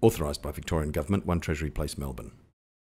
Authorised by Victorian Government, 1 Treasury Place, Melbourne.